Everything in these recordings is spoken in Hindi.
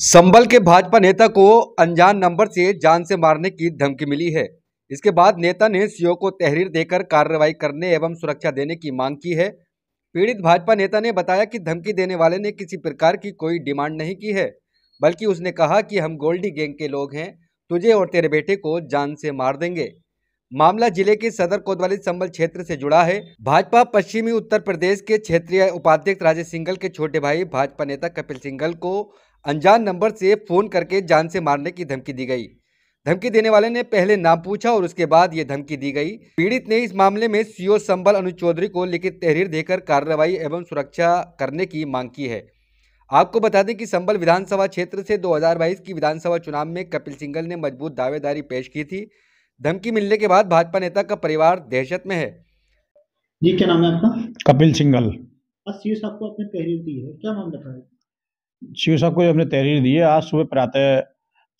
संबल के भाजपा नेता को अनजान नंबर से जान से मारने की धमकी मिली है। इसके बाद नेता ने सीओ को तहरीर देकर कार्रवाई करने एवं सुरक्षा देने की मांग की है। पीड़ित भाजपा नेता ने बताया कि धमकी देने वाले ने किसी प्रकार की कोई डिमांड नहीं की है, बल्कि उसने कहा कि हम गोल्डी गैंग के लोग हैं, तुझे और तेरे बेटे को जान से मार देंगे। मामला ज़िले के सदर कोतवाली संबल क्षेत्र से जुड़ा है। भाजपा पश्चिमी उत्तर प्रदेश के क्षेत्रीय उपाध्यक्ष राजेश सिंगल के छोटे भाई भाजपा नेता कपिल सिंगल को अनजान नंबर से फ़ोन करके जान से मारने की धमकी दी गई। धमकी देने वाले ने पहले नाम पूछा और उसके बाद ये धमकी दी गई। पीड़ित ने इस मामले में सीओ संबल अनु चौधरी को लिखित तहरीर देकर कार्रवाई एवं सुरक्षा करने की मांग की है। आपको बता दें कि संबल विधानसभा क्षेत्र से 2022 की विधानसभा चुनाव में कपिल सिंगल ने मज़बूत दावेदारी पेश की थी। धमकी मिलने के बाद भाजपा नेता का परिवार दहशत में है। जी क्या नाम है आपका? कपिल सिंगल सीओ साहब को आपने तहरीर दी है। क्या मामला था? शिव साहब को हमने तहरीर दी है, आज सुबह प्रातः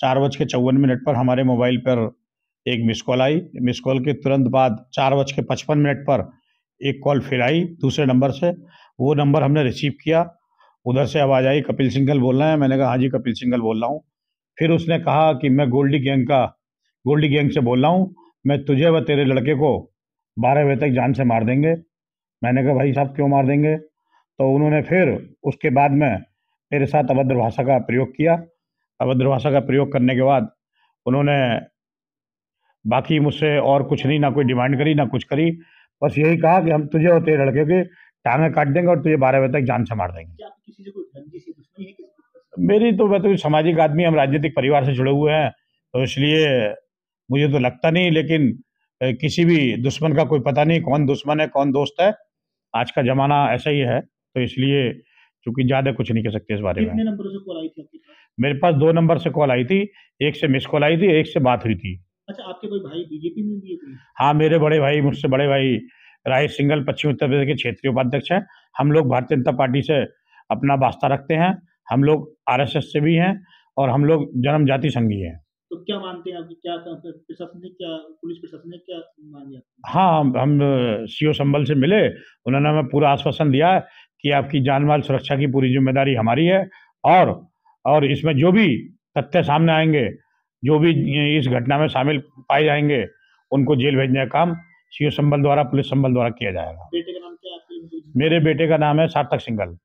चार बज के चौवन मिनट पर हमारे मोबाइल पर एक मिस कॉल आई। मिस कॉल के तुरंत बाद चार बज के पचपन मिनट पर एक कॉल फिर आई दूसरे नंबर से। वो नंबर हमने रिसीव किया। उधर से आवाज़ आई, कपिल सिंगल बोल रहे हैं। मैंने कहा हाँ जी, कपिल सिंगल बोल रहा हूँ। फिर उसने कहा कि, मैं गोल्डी गैंग का, गोल्डी गैंग से बोल रहा हूँ। मैं तुझे व तेरे लड़के को बारह बजे तक जान से मार देंगे। मैंने कहा, भाई साहब, क्यों मार देंगे? तो उन्होंने फिर उसके बाद में मेरे साथ अभद्र भाषा का प्रयोग किया। अभद्र भाषा का प्रयोग करने के बाद उन्होंने बाकी मुझसे और कुछ नहीं ना कोई डिमांड करी ना कुछ करी। बस यही कहा कि हम तुझे और तेरे लड़के के टांगे काट देंगे और तुझे बारह बजे तक जान से मार देंगे मेरी तो मैं तो सामाजिक आदमी हम राजनीतिक परिवार से जुड़े हुए हैं तो इसलिए मुझे तो लगता नहीं लेकिन किसी भी दुश्मन का कोई पता नहीं कौन दुश्मन है कौन दोस्त है। आज का ज़माना ऐसा ही है तो इसलिए क्योंकि ज़्यादा कुछ नहीं कह सकते इस बारे में। नंबर से कॉल आई थी मेरे पास दो नंबर से कॉल आई थी एक से मिस कॉल आई थी एक से बात हुई थी। अच्छा आपके कोई भाई बीजेपी में भी हाँ मेरे बड़े भाई मुझसे बड़े भाई राय सिंगल पश्चिम उत्तर प्रदेश के क्षेत्रीय उपाध्यक्ष हैं। हम लोग भारतीय जनता पार्टी से अपना वास्ता रखते हैं। हम लोग आरएसएस से भी हैं और हम लोग जन्म जाति संघी हैं। तो क्या मानते हैं क्या प्रशासन ने क्या पुलिस प्रशासन ने क्या मांगे हाँ हम सीओ संबल से मिले उन्होंने हमें पूरा आश्वासन दिया है कि आपकी जान माल सुरक्षा की पूरी ज़िम्मेदारी हमारी है और और इसमें जो भी तथ्य सामने आएँगे जो भी इस घटना में शामिल पाए जाएँगे उनको जेल भेजने का काम सीओ संबल द्वारा पुलिस संबल द्वारा किया जाएगा। बेटे का नाम क्या है मेरे बेटे का नाम है सार्थक सिंगल